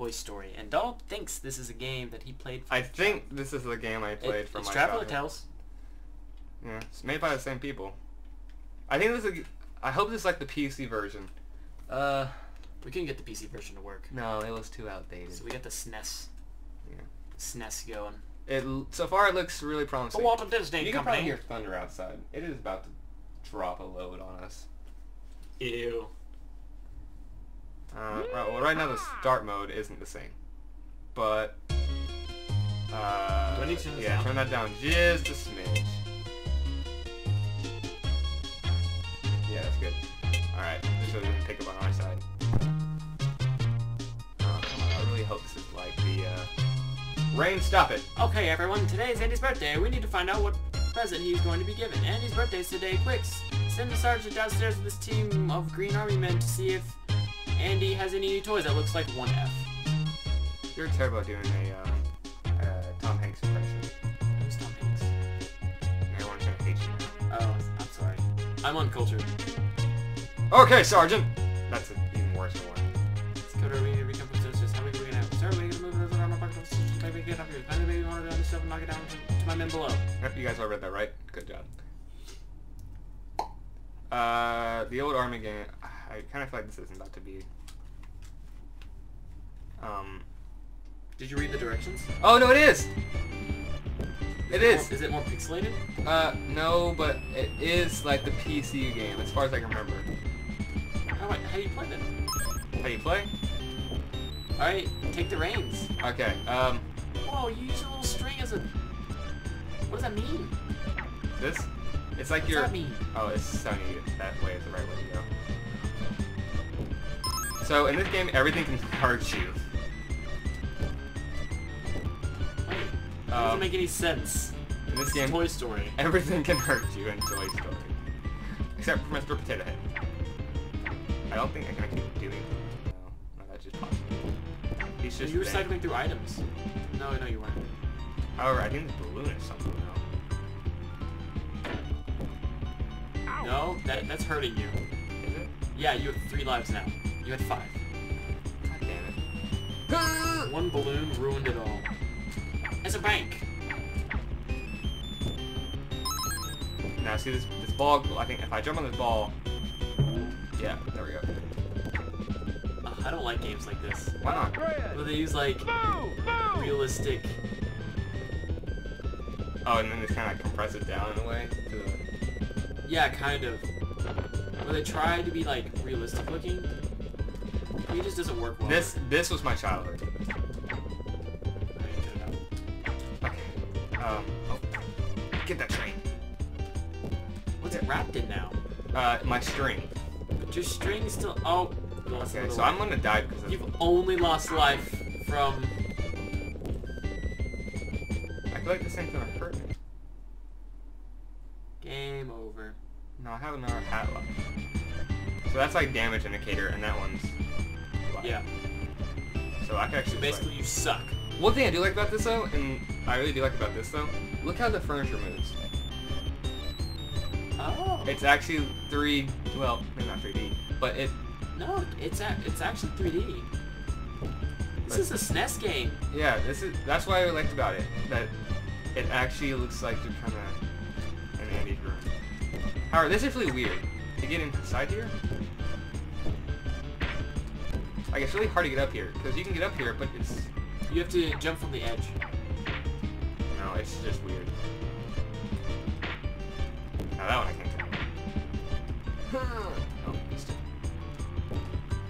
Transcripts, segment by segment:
Toy Story, and Donald thinks this is a game that he played. For I think this is the game I played it, for it's my Traveler childhood. Tales. Yeah, it's made by the same people. I think this is. A, I hope this is like the PC version. Uh, We couldn't get the PC version to work, no, it was too outdated. so we got the SNES. Yeah. SNES going. It so far it looks really The promising. Walt Disney you can Company. probably hear thunder outside. It is about to drop a load on us. Ew. Uh, right, well, right now the start mode isn't the same, but uh, Do I need to turn yeah, down? turn that down just a smidge. Yeah, that's good. All right, this doesn't pick up on our side. Oh, on, I really hope this is like the uh, rain. Stop it. Okay, everyone, today is Andy's birthday. We need to find out what present he's going to be given. Andy's birthday is today. Quick, send the sergeant downstairs with this team of Green Army men to see if Andy has any new toys that looks like 1F. You're terrible at doing a um, uh, Tom Hanks impression. Who's Tom Hanks? Everyone's gonna hate you now. Oh, I'm sorry. I'm uncultured. Okay, Sergeant. That's an even worse one. Let's go to become possessors. How many we gonna have? Sir, we gonna move this around my pocket. Maybe get up here. Then maybe want to do this stuff and knock it down to, to my men below. Yep, you guys all read that right. Good job. Uh, the old army game. I kind of feel like this isn't about to be. Um. Did you read the directions? Oh no, it is. It is. More, is it more pixelated? Uh, no, but it is like the PC game as far as I can remember. How, how do you play then? How do you play? Alright, take the reins. Okay. Um, Whoa, you use a little string as a... What does that mean? this. It's like What's you're. that mean? Oh, it's telling you that way is the right way to go. So in this game, everything can hurt you. That doesn't Um, make any sense. In this game, Toy Story. everything can hurt you in Toy Story, except for Mr. Potato Head. I don't think I can actually do anything. No, no, that's just possible. He's just. you were cycling through items. No, no, you weren't. However, I think the balloon is something now. No, that that's hurting you. Is it? Yeah, you have three lives now. You had five. God damn it. One balloon ruined it all. It's a bank. Now see this this ball. I think if I jump on this ball, yeah, there we go. Ugh, I don't like games like this. Why not? Where they use like realistic. Oh, and then they kind of compress it down in a way. Yeah, kind of. Where they try to be like realistic looking. It just doesn't work well. this this was my childhood. I mean, cut it out. Okay. Um. Oh. Get that train. What's it wrapped in now? Uh, my string. But your string is still. Oh. Okay, so one. I'm gonna die because of. You've only lost life from. I feel like this ain't gonna hurt me. Game over. No, I have another hat left. So that's like damage indicator, and that one's. Life. Yeah. So I can actually. So basically, you suck. One thing I do like about this though, and I really do like about this though, look how the furniture moves. Oh. It's actually three. Well, maybe not 3D, but it. No, it's a, it's actually 3D. This is a SNES game. Yeah, this is. That's what I liked about it. That it actually looks like you're kind of in Andy's room. However, this is really weird. To get inside here, like it's really hard to get up here because you can get up here, but it's You have to jump from the edge. no, it's just weird. Now that one I can't. get. Oh, missed it.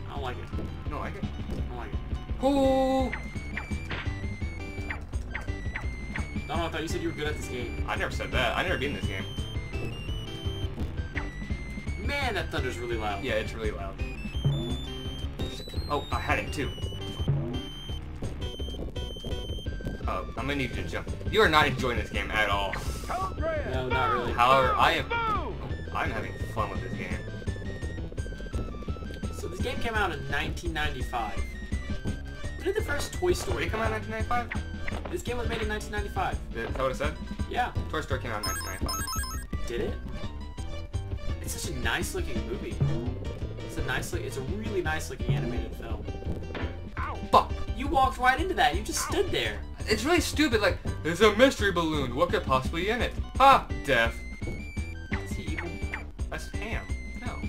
I don't like it. You don't like it? I don't like it. Ooh! Donald, I thought you said you were good at this game. I never said that. I never beat in this game. Man, that thunder's really loud. Yeah, it's really loud. Oh, I had it too. Oh, I'm gonna need you to jump. You are not enjoying this game at all. No, not really. However, I am. Oh, I'm having fun with this game. So this game came out in 1995. When did the first Toy Story it come out in 1995? This game was made in 1995. Is that what it said? Yeah. Toy Story came out in 1995. Did it? It's such a nice looking movie. It's a nice look. It's a really nice looking animated film. Fuck! You walked right into that. You just stood there. It's really stupid. Like, there's a mystery balloon. What could possibly be in it? Ha! Death. Is he evil? That's Hamm. No.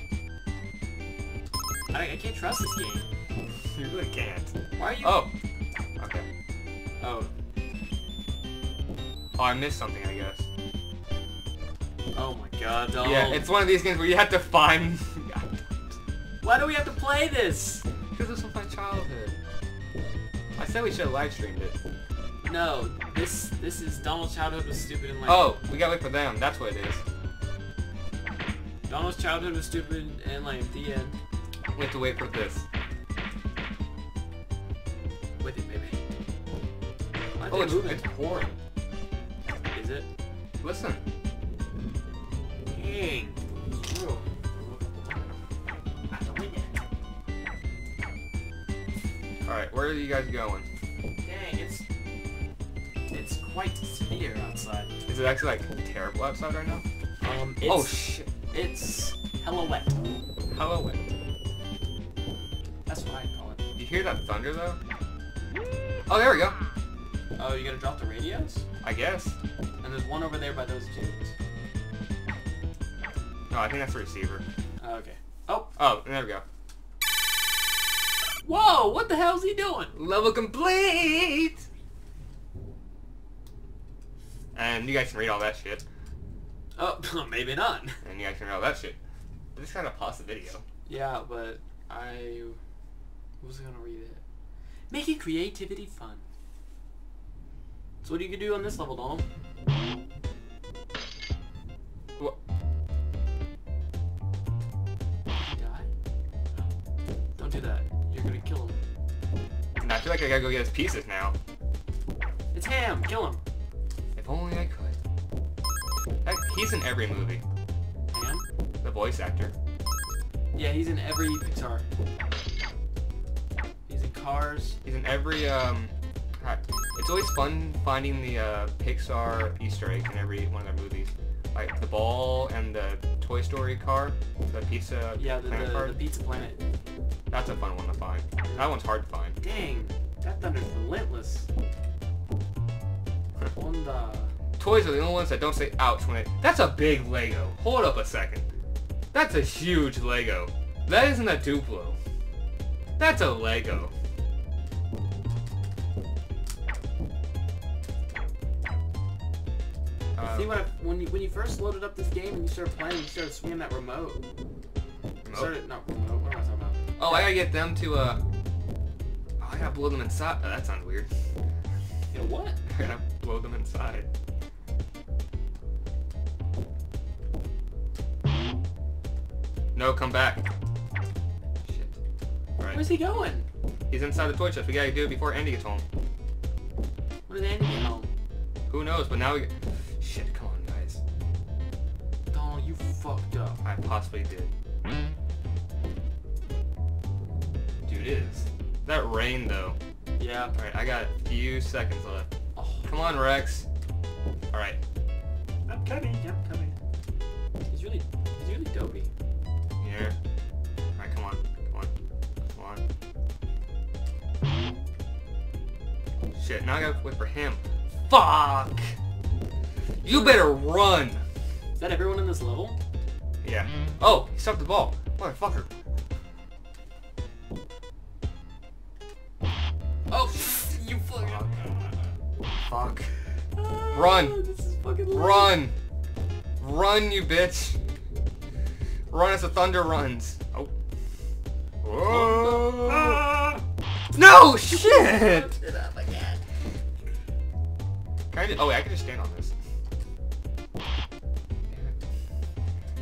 I, I can't trust this game. You really can't. Why are you? Oh. Okay. Oh. Oh, I missed something, I guess. Oh my god. Don't. Yeah, it's one of these games where you have to find... Why do we have to play this? Because this was my childhood. I said we should have live streamed it. No. This this is Donald's childhood was stupid and lame. Oh, we gotta wait for them. That's what it is. Donald's childhood was stupid and lame. The end. We have to wait for this. With it, baby. Why Oh, it's, moving? it's pouring. Is it? Listen. Dang. Alright, where are you guys going? Dang, it's it's quite severe outside. Is it actually like terrible outside right now? Um, it's, oh shit. it's hella wet. Hello. wait. That's what I call it. You hear that thunder though? Oh, there we go. Oh, you gotta drop the radios? I guess. And there's one over there by those dudes. No, I think that's the receiver. Oh, okay. Oh, Oh, there we go. Whoa! What the hell's he doing? Level complete! And you guys can read all that shit. Oh, maybe not. And you guys can read all that shit. But just kind of pause the video. Yeah, but I was gonna read it. Making creativity fun. So what do you can do on this level, Donald? I gotta go get his pieces now. It's Hamm. Kill him. If only I could. Heck, he's in every movie. Hamm? The voice actor. Yeah, he's in every Pixar. He's in Cars. He's in every, um... It's always fun finding the uh, Pixar Easter eggs in every one of their movies. Like the ball and the Toy Story car, the pizza Yeah, the, planet the, the Pizza Planet. That's a fun one to find. That one's hard to find. Dang, that thunder's relentless. Onda. Toys are the only ones that don't say ouch when it... That's a big Lego. Hold up a second. That's a huge Lego. That isn't a Duplo. That's a Lego. See what I, when you when you first loaded up this game and you started playing, you started swinging that remote. Remote? started not remote. What am I talking about? Oh, I gotta get them to, uh... I gotta blow them inside. Oh, that sounds weird. You know what? I gotta blow them inside. No, come back. Shit. Where's he going? He's inside the toy chest. We gotta do it before Andy gets home. When did Andy get home? Who knows, but now we... Shit, come on, guys. Donald, you fucked up. I possibly did. Dude, is. That rain, though. Yeah. Alright, I got a few seconds left. Oh, Come on, Rex. Alright. I'm coming. I'm coming. He's really, he's really dopey. Here. Alright, come on. Come on. Come on. Shit, now I gotta wait for him. Fuck! You better run! Is that everyone in this level? Yeah. Mm-hmm. Oh, he stopped the ball. Motherfucker. Fuck. Run. This is fucking lame. Run! Run, you bitch! Run as the thunder runs. Oh. Whoa. Ah! No! Shit! It up again. Can I just, oh wait, I can just stand on this.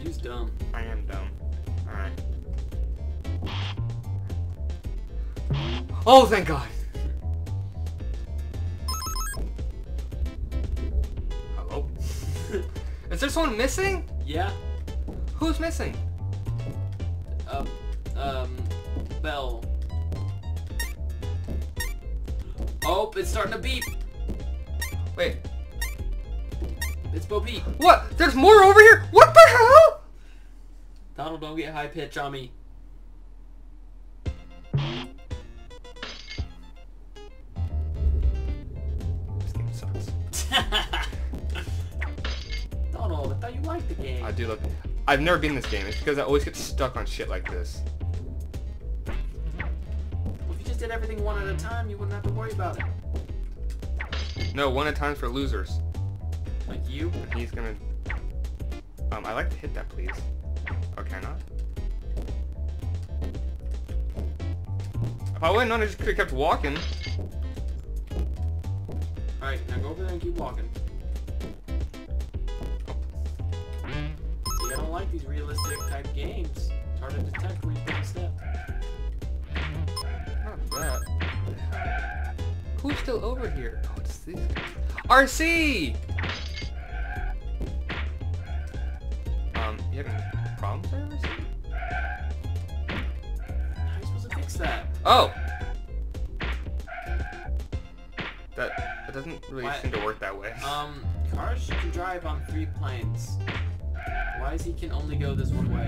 You's dumb. I am dumb. Alright. Oh, thank God! Is there someone missing? Yeah. Who's missing? Um. Um. Bell. Oh, it's starting to beep. Wait, It's Bo Peep. what? There's more over here? What the hell? Donald, don't get high pitch on me. I do look. I've never been in this game. It's because I always get stuck on shit like this. Well, if you just did everything one at a time, you wouldn't have to worry about it. No, one at times for losers. Like you. And he's gonna. Um, I like to hit that, please. Oh, can I not? If I wouldn't known, I just could have kept walking. Alright, now go over there and keep walking. Don't like these realistic type games. It's hard to detect where you put a step. Not that. Who's still over here? Oh, it's these guys. RC! Um, you having problems there, RC? How are you supposed to fix that? Oh! That, that doesn't really Why- seem to work that way. Um, cars can drive on three planes. Why is he can only go this one way?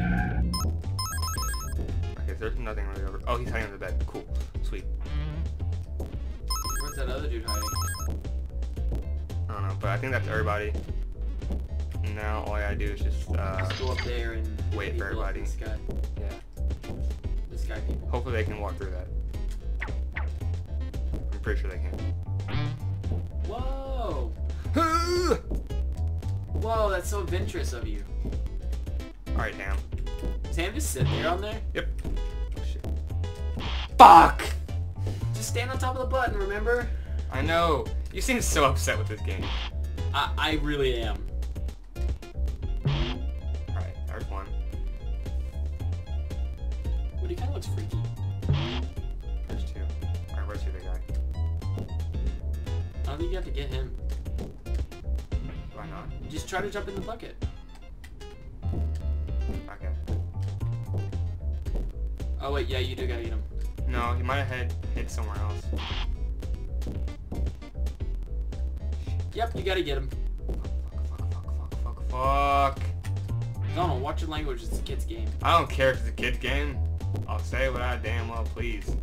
Okay, there's nothing really over. Oh, he's hiding under the bed. Cool. Sweet. Where's that other dude hiding? I don't know, but I think that's everybody. Now all I gotta do is just, uh, Just go up there and wait for everybody. This guy, yeah. this guy people. Hopefully they can walk through that. I'm pretty sure they can. Whoa! Whoa, that's so adventurous of you. Alright, Hamm. Sam just sit there on there? Yep. Oh, shit. Fuck! Just stand on top of the button, remember? I know. You seem so upset with this game. I, I really am. Alright, there's one. Woody kind of looks freaky. There's two. Alright, where's the other guy? I don't think you have to get him. Not? Just try to jump in the bucket. Okay. Oh wait, yeah, you do gotta get him. No, he might have hit, hit somewhere else. Yep, you gotta get him. Fuck, fuck, fuck, fuck, fuck, fuck. Donald, watch your language. It's a kid's game. I don't care if it's a kid game. I'll say what I damn well please.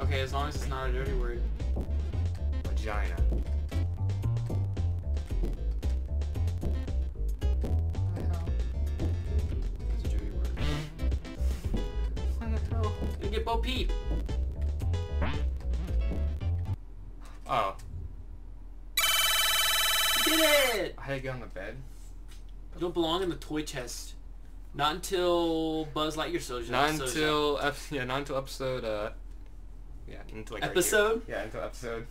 Okay, as long as it's not a dirty word. Vagina. Gonna get Bo Peep. Oh, You did it! I had to get on the bed. You don't belong in the toy chest. Not until Buzz Lightyear shows Not shows until ep- yeah, not until episode uh yeah, until like right. Episode? yeah, until episode.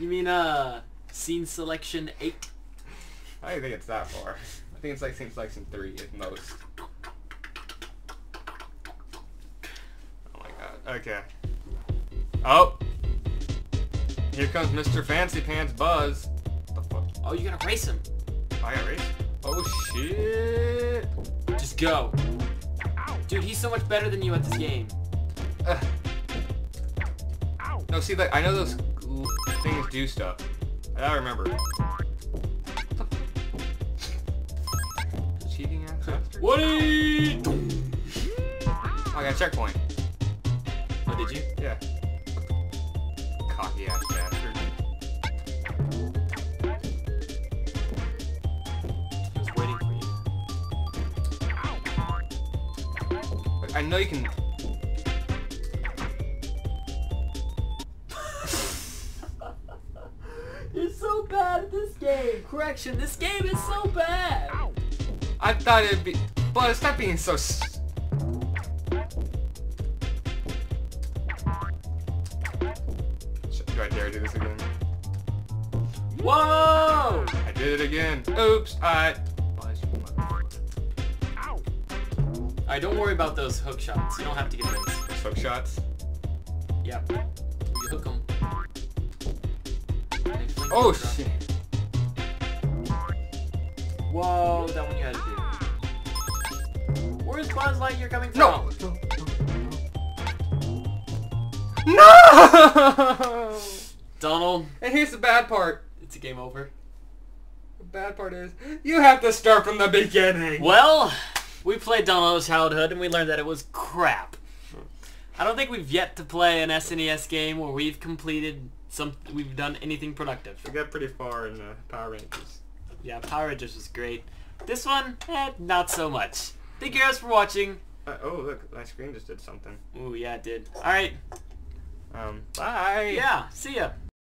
You mean uh scene selection eight? I don't think it's that far. I think it's like scene selection three at most. Oh my god. Okay. Oh. Here comes Mr. Fancy Pants Buzz. What the fuck? Oh, you gotta race him. I got race? Oh shit. Just go. Dude, he's so much better than you at this game. Ugh. No, see, like I know those things do stuff. I gotta remember. Cheating ass. Woody! Oh, I got a checkpoint. Did you? Yeah. Cocky ass bastard. He was waiting for you. I know you can. You're so bad at this game. Correction, this game is so bad. I thought it'd be. But stop being so. Did it again. Oops. I. Buzz. Alright, don't worry about those hook shots. You don't have to get those. Hook shots. Yep. You hook them. Oh shit. Whoa, that one you had to do. Where's Buzz Lightyear coming from? No. No. Donald, And here's the bad part. it's a game over. The bad part is you have to start from the beginning. Well, we played Donald's childhood and we learned that it was crap. I don't think we've yet to play an SNES game where we've completed some we've done anything productive. We got pretty far in the Power Rangers. Yeah, Power Rangers was great. This one, eh, not so much. Thank you guys for watching. Uh, oh, look, my screen just did something. Ooh, yeah, it did. All right. Um, bye. Yeah, see ya.